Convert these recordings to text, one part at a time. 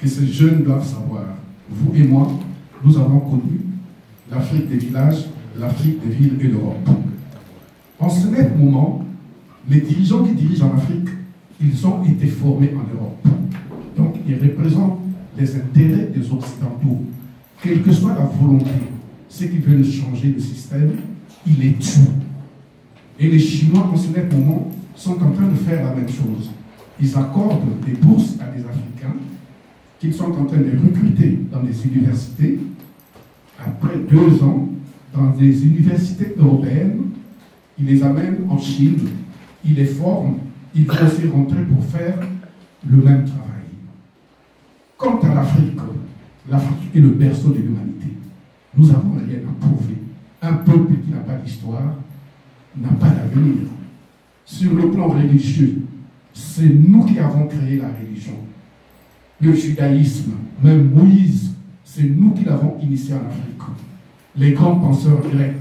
que ces jeunes doivent savoir. Vous et moi, nous avons connu l'Afrique des villages, l'Afrique des villes et l'Europe. En ce même moment, les dirigeants qui dirigent en Afrique, ils ont été formés en Europe. Donc, ils représentent les intérêts des Occidentaux. Quelle que soit la volonté, ceux qui veulent changer le système, ils les tuent. Et les Chinois, en ce même moment, sont en train de faire la même chose. Ils accordent des bourses à des Africains qu'ils sont en train de recruter dans des universités. Après deux ans, dans des universités européennes, ils les amènent en Chine, ils les forment, ils vont aussi rentrer pour faire le même travail. Quant à l'Afrique, l'Afrique est le berceau de l'humanité. Nous avons rien à prouver. Un peuple qui n'a pas d'histoire n'a pas d'avenir. Sur le plan religieux, c'est nous qui avons créé la religion. Le judaïsme, même Moïse, c'est nous qui l'avons initié en Afrique. Les grands penseurs grecs,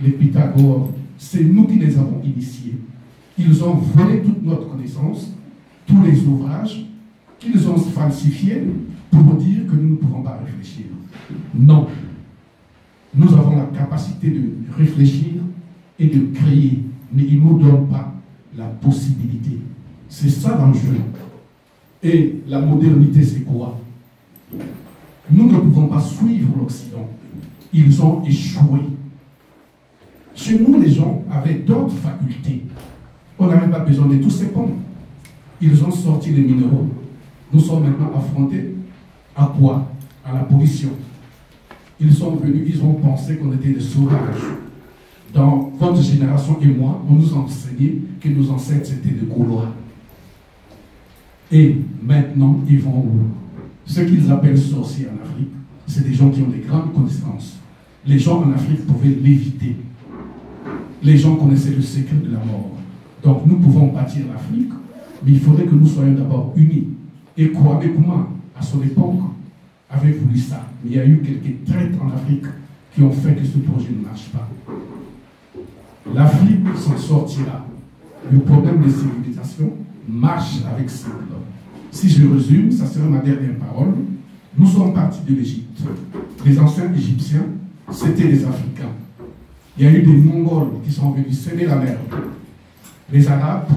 les Pythagore, c'est nous qui les avons initiés. Ils ont volé toute notre connaissance, tous les ouvrages, qu'ils ont falsifiés pour dire que nous ne pouvons pas réfléchir. Non. Nous avons la capacité de réfléchir et de créer, mais ils ne nous donnent pas la possibilité. C'est ça l'enjeu. Et la modernité, c'est quoi? Nous ne pouvons pas suivre l'Occident. Ils ont échoué. Chez nous, les gens avaient d'autres facultés. On n'avait pas besoin de tous ces ponts. Ils ont sorti les minéraux. Nous sommes maintenant affrontés à quoi? À la pollution. Ils sont venus, ils ont pensé qu'on était des sauvages. Dans votre génération et moi, on nous enseignait que nos ancêtres c'était des Gaulois. Et maintenant, ils vont où? Ce qu'ils appellent sorciers en Afrique, c'est des gens qui ont des grandes connaissances. Les gens en Afrique pouvaient l'éviter. Les gens connaissaient le secret de la mort. Donc nous pouvons bâtir l'Afrique, mais il faudrait que nous soyons d'abord unis. Et Kwame Nkrumah, à son époque, avait voulu ça. Mais il y a eu quelques traites en Afrique qui ont fait que ce projet ne marche pas. L'Afrique s'en sortira. Le problème de civilisation marche avec cycle. Si je résume, ça sera ma dernière parole. Nous sommes partis de l'Égypte. Les anciens Égyptiens, c'était les Africains. Il y a eu des Mongols qui sont venus céder la mer. Les Arabes,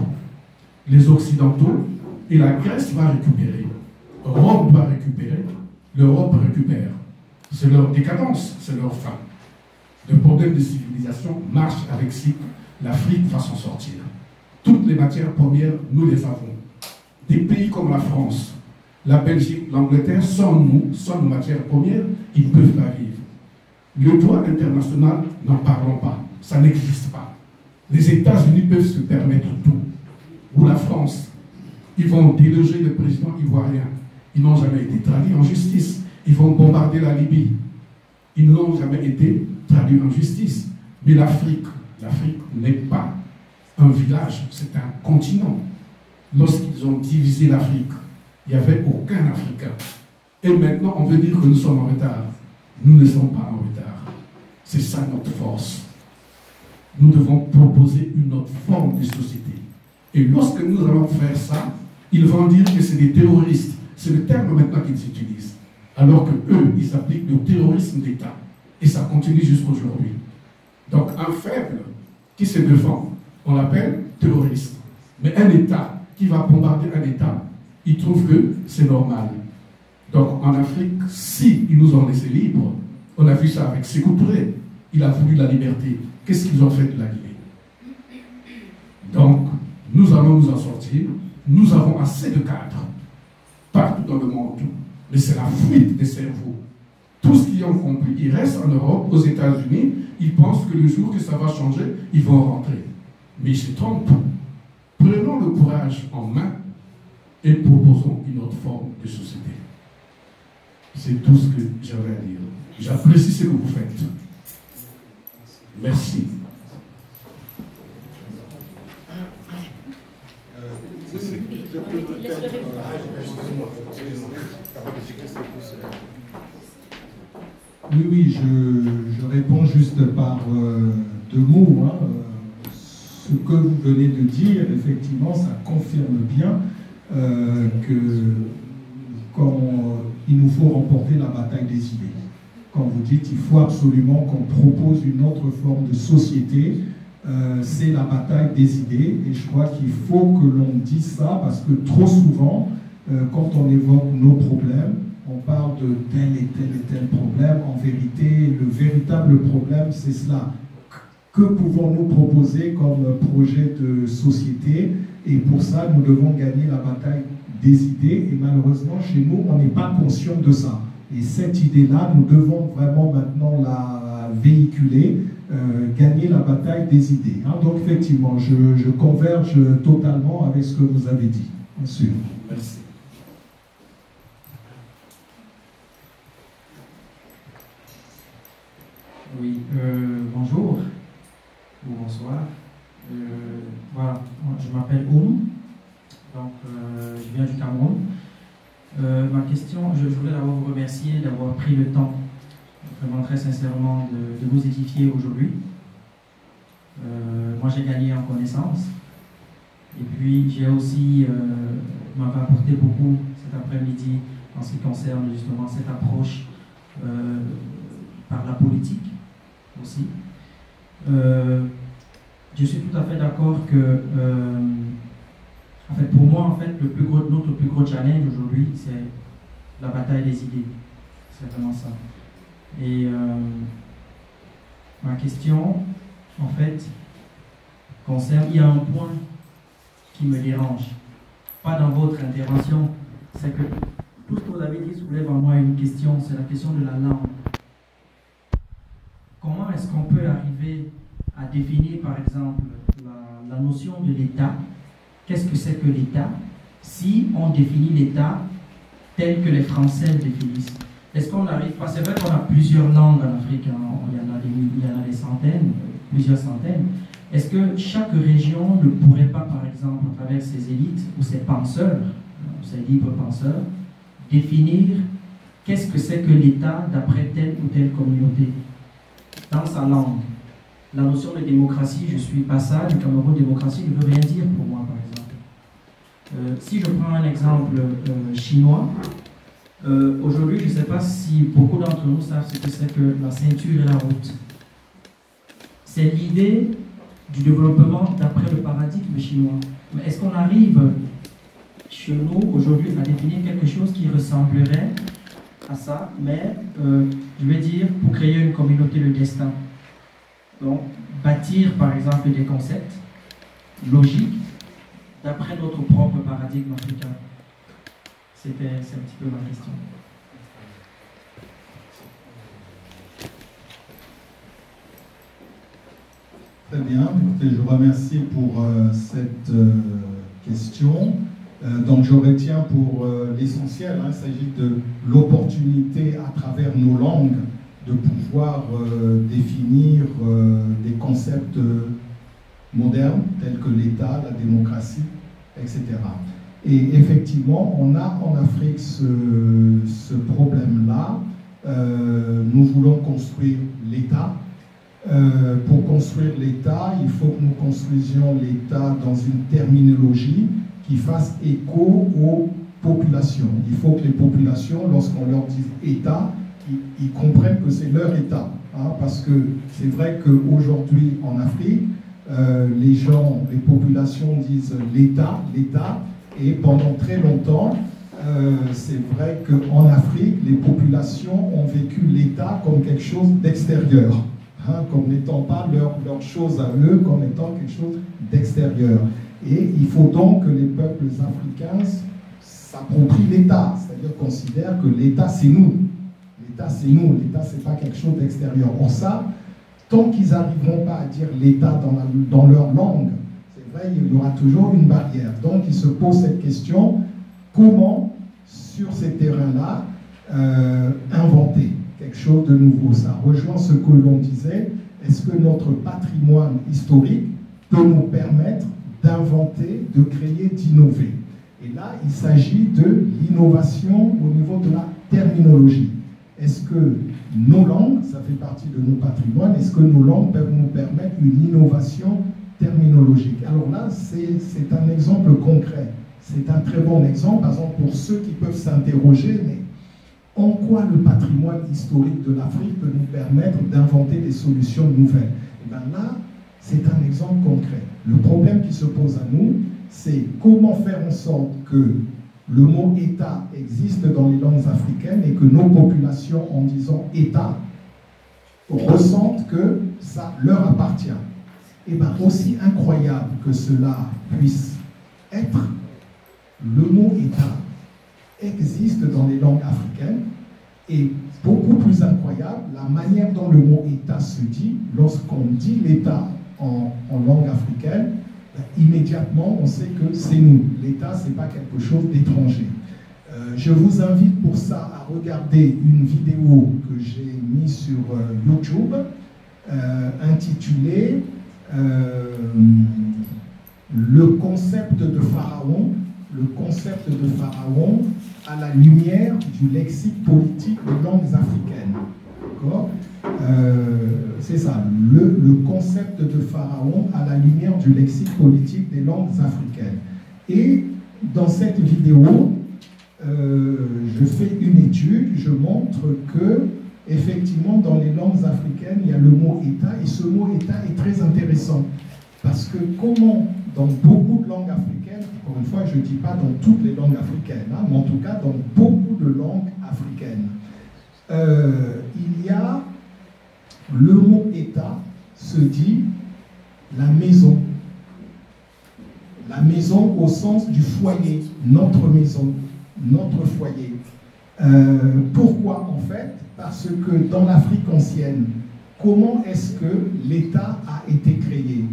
les Occidentaux, et la Grèce va récupérer. Rome va récupérer. L'Europe récupère. C'est leur décadence, c'est leur fin. Le problème de civilisation marche avec cycle. L'Afrique va s'en sortir. Toutes les matières premières, nous les avons. Des pays comme la France, la Belgique, l'Angleterre, sans nous, sans nos matières premières, ils ne peuvent pas vivre. Le droit international, n'en parlons pas. Ça n'existe pas. Les États-Unis peuvent se permettre tout. Ou la France. Ils vont déloger le président ivoirien. Ils n'ont jamais été traduits en justice. Ils vont bombarder la Libye. Ils n'ont jamais été traduits en justice. Mais l'Afrique, l'Afrique n'est pas un village, c'est un continent. Lorsqu'ils ont divisé l'Afrique, il n'y avait aucun Africain. Et maintenant, on veut dire que nous sommes en retard. Nous ne sommes pas en retard. C'est ça notre force. Nous devons proposer une autre forme de société. Et lorsque nous allons faire ça, ils vont dire que c'est des terroristes. C'est le terme maintenant qu'ils utilisent. Alors que eux, ils appliquent le terrorisme d'État. Et ça continue jusqu'aujourd'hui. Donc un faible qui se défend, on l'appelle terroriste. Mais un État qui va bombarder un État, il trouve que c'est normal. Donc en Afrique, si nous ont laissé libres, on a vu ça avec Sékou Touré, il a voulu la liberté. Qu'est-ce qu'ils ont fait de la Guinée Donc, nous allons nous en sortir. Nous avons assez de cadres partout dans le monde. Mais c'est la fuite des cerveaux. Tous qui ont compris, ils restent en Europe, aux États-Unis, ils pensent que le jour que ça va changer, ils vont rentrer. Mais ils se trompent. Prenons le courage en main et proposons une autre forme de société. C'est tout ce que j'avais à dire. J'apprécie ce que vous faites. Merci. Oui, oui, je, réponds juste par euh, deux mots. Hein. Que vous venez de dire, effectivement, ça confirme bien euh, que quand faut remporter la bataille des idées. Quand vous dites il faut absolument qu'on propose une autre forme de société, euh, c'est la bataille des idées. Et je crois qu'il faut que l'on dise ça parce que trop souvent, euh, quand on évoque nos problèmes, on parle de tel et tel et tel problème. En vérité, le véritable problème, c'est cela. Que pouvons-nous proposer comme projet de société? Et pour ça, nous devons gagner la bataille des idées. Et malheureusement, chez nous, on n'est pas conscient de ça. Et cette idée-là, nous devons vraiment maintenant la véhiculer, euh, gagner la bataille des idées. Hein. Donc effectivement, je, converge totalement avec ce que vous avez dit. Bien sûr. Merci. Oui, euh, bonjour ou bonsoir. Euh, voilà, je m'appelle Oum, donc je viens du Cameroun. Euh, ma question, je, voulais d'abord vous remercier d'avoir pris le temps, vraiment très sincèrement, de, vous édifier aujourd'hui. Euh, moi, j'ai gagné en connaissance. Et puis, j'ai aussi, euh, m'avait apporté beaucoup cet après-midi en ce qui concerne justement cette approche euh, par la politique aussi. Je suis tout à fait d'accord que en fait, pour moi, en fait, le plus gros, notre plus gros challenge aujourd'hui, c'est la bataille des idées. C'est vraiment ça. Et euh, ma question, en fait, concerne, il y a un point qui me dérange, pas dans votre intervention, c'est que tout ce que vous avez dit soulève en moi une question, c'est la question de la langue. Comment est-ce qu'on peut arriver à définir, par exemple, la notion de l'État? Qu'est-ce que c'est que l'État? Si on définit l'État tel que les Français le définissent. Est-ce qu'on arrive? Pas C'est vrai qu'on a plusieurs langues en Afrique, hein. il, y en a des, il y en a des centaines, plusieurs centaines. Est-ce que chaque région ne pourrait pas, par exemple, à travers ses élites ou ses penseurs, ses libres penseurs, définir qu'est-ce que c'est que l'État d'après telle ou telle communauté? Dans sa langue La notion de démocratie, je suis pas ça, le Cameroun démocratie ne veut rien dire pour moi, par exemple. Euh, si je prends un exemple euh, chinois, euh, aujourd'hui, je ne sais pas si beaucoup d'entre nous savent ce que c'est que la ceinture et la route. C'est l'idée du développement d'après le paradigme chinois. Mais est-ce qu'on arrive chez nous aujourd'hui à définir quelque chose qui ressemblerait ça, mais je vais dire pour créer une communauté de destin. Donc, bâtir par exemple des concepts logiques d'après notre propre paradigme africain C'était, un petit peu ma question. Très bien, je vous remercie pour euh, cette euh, question. Euh, donc je retiens pour l'essentiel, hein, il s'agit de l'opportunité à travers nos langues de pouvoir définir des concepts modernes tels que l'État, la démocratie, etc. Et effectivement, on a en Afrique ce, problème-là. Euh, nous voulons construire l'État. Euh, pour construire l'État, il faut que nous construisions l'État dans une terminologie qui fasse écho aux populations. Il faut que les populations, lorsqu'on leur dit État, ils, comprennent que c'est leur État. Hein, parce que c'est vrai qu'aujourd'hui en Afrique, euh, les gens, les populations disent l'État, l'État, et pendant très longtemps, euh, c'est vrai qu'en Afrique, les populations ont vécu l'État comme quelque chose d'extérieur, hein, comme n'étant pas leur, leur chose à eux, comme étant quelque chose d'extérieur. Et il faut donc que les peuples africains s'approprient l'État, c'est-à-dire considèrent que l'État c'est nous. L'État c'est nous, l'État c'est pas quelque chose d'extérieur. Or ça, tant qu'ils n'arriveront pas à dire l'État dans, leur langue, c'est vrai, il y aura toujours une barrière. Donc, ils se posent cette question, comment, sur ces terrains-là, euh, inventer quelque chose de nouveau? Ça rejoint ce que l'on disait, est-ce que notre patrimoine historique peut nous permettre d'inventer, de créer, d'innover Et là, il s'agit de l'innovation au niveau de la terminologie. Est-ce que nos langues, ça fait partie de nos patrimoines, est-ce que nos langues peuvent nous permettre une innovation terminologique? Alors là, c'est un exemple concret. C'est un très bon exemple, par exemple, pour ceux qui peuvent s'interroger, mais en quoi le patrimoine historique de l'Afrique peut nous permettre d'inventer des solutions nouvelles? Et bien là, c'est un exemple concret. Le problème qui se pose à nous, c'est comment faire en sorte que le mot État existe dans les langues africaines et que nos populations, en disant État, ressentent que ça leur appartient. Et bien aussi incroyable que cela puisse être, le mot État existe dans les langues africaines et beaucoup plus incroyable, la manière dont le mot État se dit, lorsqu'on dit l'État en, langue africaine, ben, immédiatement on sait que c'est nous. L'État, ce n'est pas quelque chose d'étranger. Euh, je vous invite pour ça à regarder une vidéo que j'ai mise sur euh, YouTube euh, intitulée Le concept de Pharaon, le concept de Pharaon à la lumière du lexique politique des langues africaines. C'est ça, le, le, concept de Pharaon à la lumière du lexique politique des langues africaines. Et dans cette vidéo, euh, je fais une étude, je montre que effectivement dans les langues africaines, il y a le mot État et ce mot État est très intéressant parce que comment dans beaucoup de langues africaines, encore une fois, je ne dis pas dans toutes les langues africaines, hein, mais en tout cas dans beaucoup de langues africaines, euh, il y a le mot État se dit la maison. La maison au sens du foyer, notre maison notre foyer. Euh, pourquoi en fait? Parce que dans l'Afrique ancienne, comment est-ce que l'État a été créé?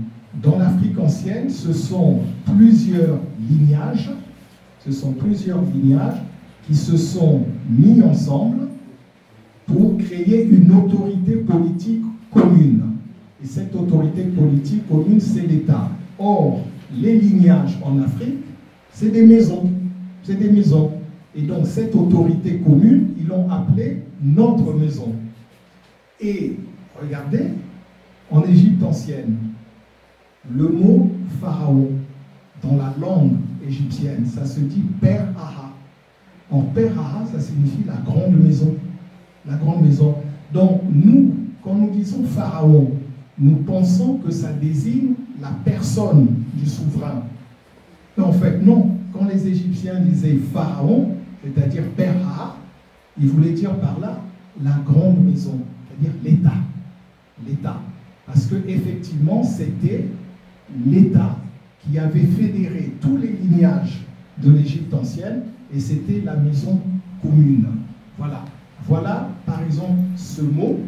Dans l'Afrique ancienne, ce sont plusieurs lignages, ce sont plusieurs lignages qui se sont mis ensemble pour créer une autorité autorité politique commune, c'est l'État. Or, les lignages en Afrique, c'est des maisons. C'est des maisons. Et donc cette autorité commune, ils l'ont appelée notre maison. Et regardez, en Égypte ancienne, le mot pharaon, dans la langue égyptienne, ça se dit Père Aha. En Père Aha, ça signifie la grande maison. La grande maison. Donc nous, quand nous disons pharaon, nous pensons que ça désigne la personne du souverain. En fait, non. Quand les Égyptiens disaient pharaon, c'est-à-dire Pera, il voulait dire par là la grande maison, c'est-à-dire l'État. L'État. Parce que effectivement, c'était l'État qui avait fédéré tous les lignages de l'Égypte ancienne et c'était la maison commune. Voilà. Voilà, par exemple, ce mot.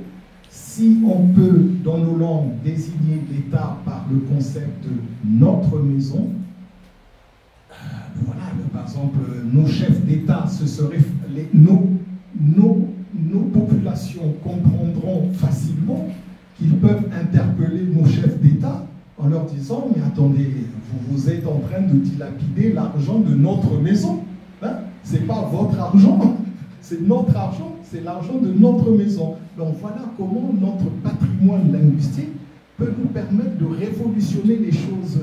Si on peut, dans nos langues, désigner l'État par le concept de notre maison, voilà, par exemple, nos chefs d'État, ce seraient nos populations comprendront facilement qu'ils peuvent interpeller nos chefs d'État en leur disant Mais attendez, vous, vous êtes en train de dilapider l'argent de notre maison. Hein? Ce n'est pas votre argent, c'est notre argent, c'est l'argent de notre maison. Donc voilà comment notre patrimoine linguistique peut nous permettre de révolutionner les choses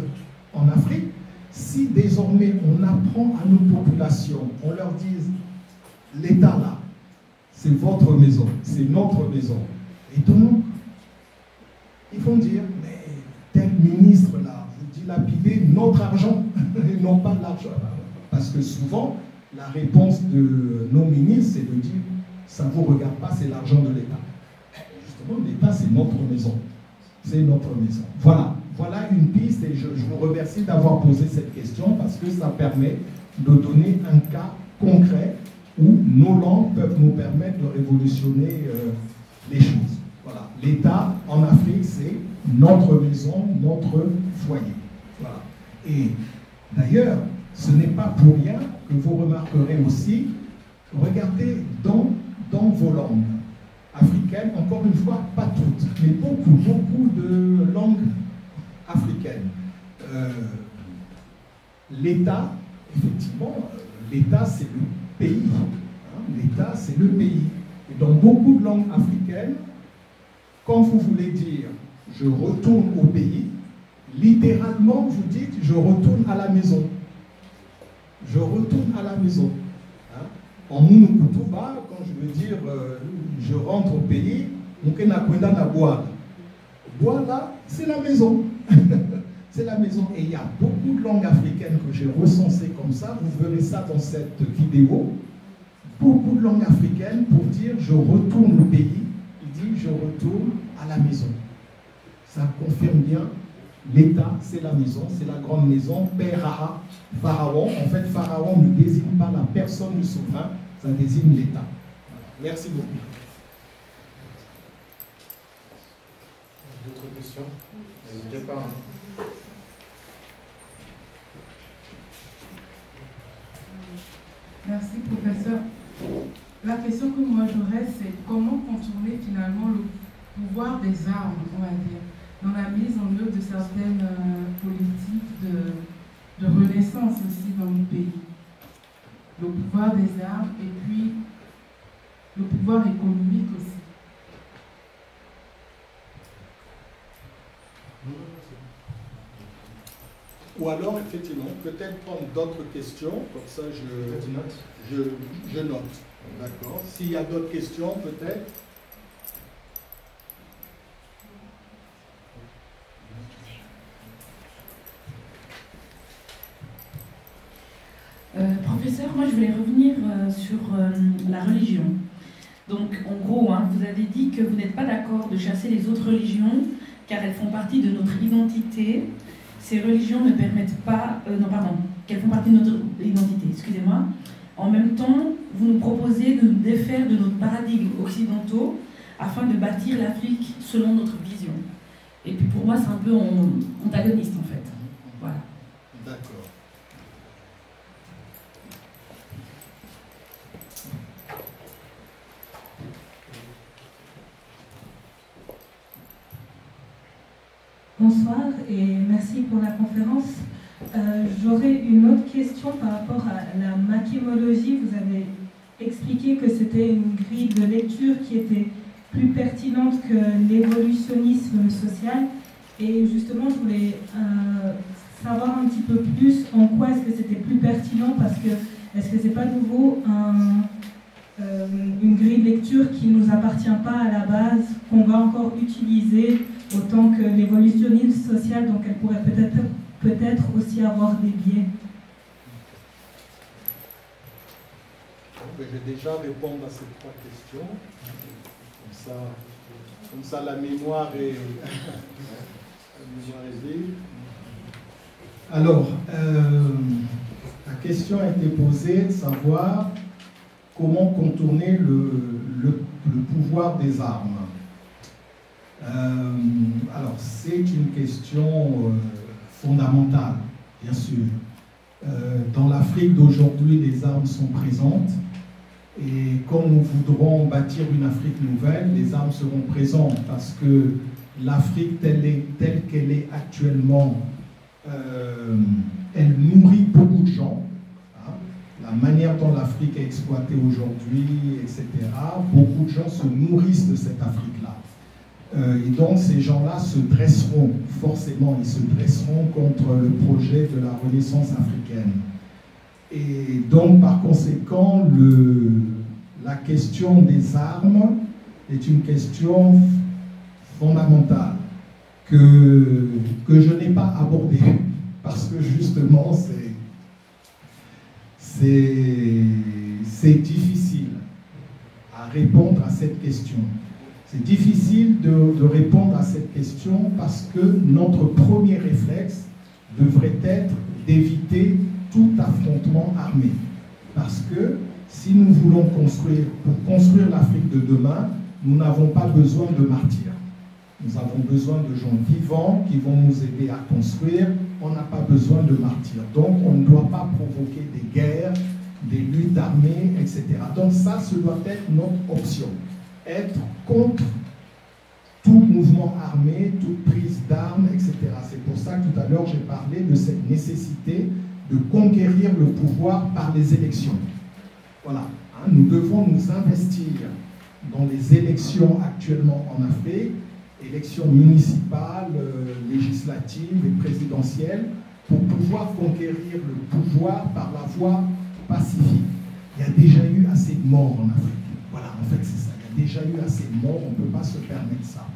en Afrique si désormais on apprend à nos populations, on leur dit, l'État là, c'est votre maison, c'est notre maison. Et donc, ils vont dire, mais tel ministre là, vous dilapidez notre argent et non pas l'argent. Parce que souvent, la réponse de nos ministres, c'est de dire, ça ne vous regarde pas, c'est l'argent de l'État. Justement, l'État, c'est notre maison. C'est notre maison. Voilà. Voilà une piste et je, vous remercie d'avoir posé cette question parce que ça permet de donner un cas concret où nos langues peuvent nous permettre de révolutionner euh, les choses. Voilà. L'État en Afrique, c'est notre maison, notre foyer. Voilà. Et d'ailleurs, ce n'est pas pour rien que vous remarquerez aussi, regardez dans, vos langues africaines, encore une fois, pas toutes, mais beaucoup, beaucoup de langues africaine. Euh, L'État, effectivement, euh, l'État c'est le pays. Hein. L'État c'est le pays. Et dans beaucoup de langues africaines, quand vous voulez dire je retourne au pays, littéralement vous dites je retourne à la maison. Je retourne à la maison. Hein. En Mounoukoutouba, quand je veux dire, euh, je rentre au pays, on Kwenda na Boala. Boala, c'est la maison. c'est la maison. Et il y a beaucoup de langues africaines que j'ai recensées comme ça. Vous verrez ça dans cette vidéo. Beaucoup de langues africaines pour dire je retourne au pays. Il dit je retourne à la maison. Ça confirme bien l'État, c'est la maison, c'est la grande maison. Père Pharaon. En fait, Pharaon ne désigne pas la personne du souverain, ça désigne l'État. Merci beaucoup. D'autres questions? N'hésitez pas. Hein. Merci, professeur. La question que moi j'aurais, c'est comment contourner finalement le pouvoir des armes, on va dire, dans la mise en œuvre de certaines euh, politiques de, de renaissance aussi dans le pays. Le pouvoir des armes et puis le pouvoir économique aussi. Ou alors, effectivement, peut-être prendre d'autres questions, comme ça je, je, je note. D'accord S'il y a d'autres questions, peut-être Euh, professeur, moi je voulais revenir euh, sur euh, la religion. Donc en gros, hein, vous avez dit que vous n'êtes pas d'accord de chasser les autres religions car elles font partie de notre identité. Ces religions ne permettent pas, non pardon, qu'elles font partie de notre identité, excusez-moi. En même temps, vous nous proposez de nous défaire de nos paradigmes occidentaux afin de bâtir l'Afrique selon notre vision. Et puis pour moi, c'est un peu antagoniste en fait. Voilà. D'accord. Bonsoir et merci pour la conférence. Euh, j'aurais une autre question par rapport à la machémologie. Vous avez expliqué que c'était une grille de lecture qui était plus pertinente que l'évolutionnisme social. Et justement, je voulais euh, savoir un petit peu plus en quoi est-ce que c'était plus pertinent parce que est-ce que c'est pas nouveau euh, une grille de lecture qui ne nous appartient pas à la base, qu'on va encore utiliser autant que l'évolutionnisme social, donc elle pourrait peut-être peut-être aussi avoir des biais. je vais déjà répondre à ces trois questions. Comme ça, comme ça la mémoire est, vive. Alors, euh, la question a été posée de savoir comment contourner le pouvoir des armes. Euh, alors, c'est une question euh, fondamentale, bien sûr. Euh, dans l'Afrique d'aujourd'hui, les armes sont présentes. Et quand nous voudrons bâtir une Afrique nouvelle, les armes seront présentes parce que l'Afrique telle qu'elle est, actuellement, elle nourrit beaucoup de gens. Hein. La manière dont l'Afrique est exploitée aujourd'hui, etc., beaucoup de gens se nourrissent de cette Afrique-là. Euh, et donc ces gens-là se dresseront, forcément, ils se dresseront contre le projet de la Renaissance africaine. Et donc par conséquent, la question des armes est une question fondamentale que, que je n'ai pas abordée parce que justement c'est difficile à répondre à cette question. C'est difficile de, répondre à cette question parce que notre premier réflexe devrait être d'éviter tout affrontement armé. Parce que si nous voulons construire, pour construire l'Afrique de demain, nous n'avons pas besoin de martyrs. Nous avons besoin de gens vivants qui vont nous aider à construire. On n'a pas besoin de martyrs. Donc on ne doit pas provoquer des guerres, des luttes armées, etc. Donc ça, ce doit être notre option être contre tout mouvement armé, toute prise d'armes, etc. C'est pour ça que tout à l'heure j'ai parlé de cette nécessité de conquérir le pouvoir par les élections. Voilà, hein, nous devons nous investir dans les élections actuellement en Afrique, élections municipales, euh, législatives et présidentielles, pour pouvoir conquérir le pouvoir par la voie pacifique. Il y a déjà eu assez de morts en Afrique. Voilà, en fait, c'est ça. Déjà eu assez de morts, on ne peut pas se permettre ça.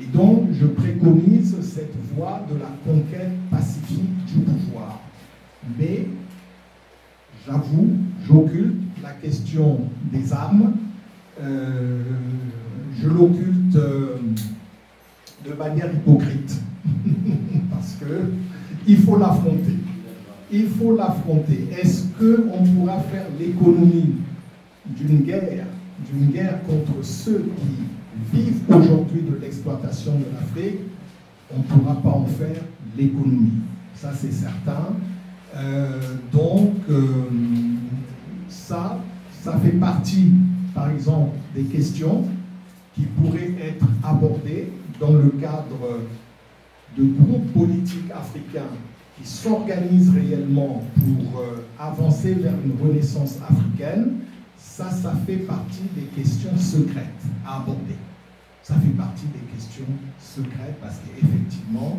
Et donc, je préconise cette voie de la conquête pacifique du pouvoir. Mais, j'avoue, j'occulte la question des armes. Euh, je l'occulte euh, de manière hypocrite. Parce que il faut l'affronter. Il faut l'affronter. Est-ce qu'on pourra faire l'économie d'une guerre, d'une guerre contre ceux qui vivent aujourd'hui de l'exploitation de l'Afrique On ne pourra pas en faire l'économie. Ça, c'est certain. Euh, donc, euh, ça, ça fait partie, par exemple, des questions qui pourraient être abordées dans le cadre de groupes politiques africains qui s'organisent réellement pour euh, avancer vers une renaissance africaine, ça, ça fait partie des questions secrètes à aborder. Ça fait partie des questions secrètes parce qu'effectivement,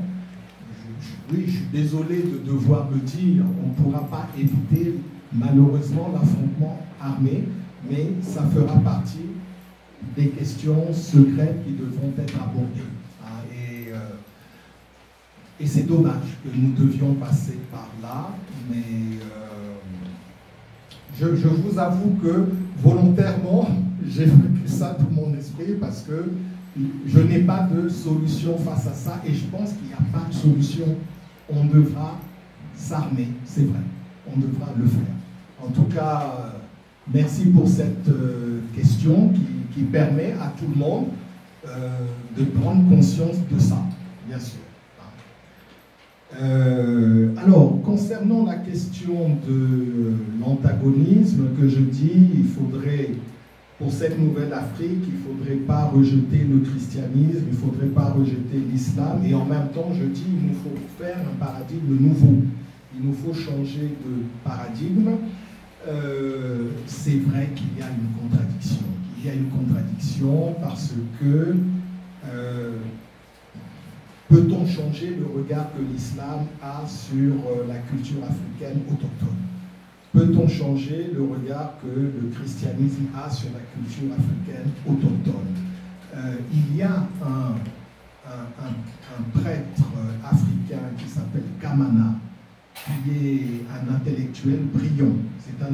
oui, je suis désolé de devoir le dire, on ne pourra pas éviter malheureusement l'affrontement armé, mais ça fera partie des questions secrètes qui devront être abordées. Et c'est dommage que nous devions passer par là, mais euh, je, vous avoue que volontairement, j'ai vécu ça dans mon esprit parce que je n'ai pas de solution face à ça et je pense qu'il n'y a pas de solution. On devra s'armer, c'est vrai, on devra le faire. En tout cas, euh, merci pour cette euh, question qui, permet à tout le monde de prendre conscience de ça, bien sûr. Euh, alors, concernant la question de l'antagonisme que je dis, il faudrait, pour cette nouvelle Afrique, il ne faudrait pas rejeter le christianisme, il ne faudrait pas rejeter l'islam, et en même temps, je dis, il nous faut faire un paradigme nouveau. Il nous faut changer de paradigme. Euh, c'est vrai qu'il y a une contradiction. Il y a une contradiction parce que euh, Peut-on changer le regard que l'islam a sur euh, la culture africaine autochtone? Peut-on changer le regard que le christianisme a sur la culture africaine autochtone? Euh, Il y a un, prêtre euh, africain qui s'appelle Kamana, qui est un intellectuel brillant. Un